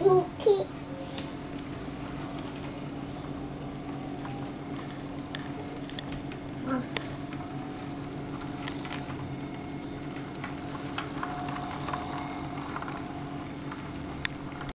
Mookie.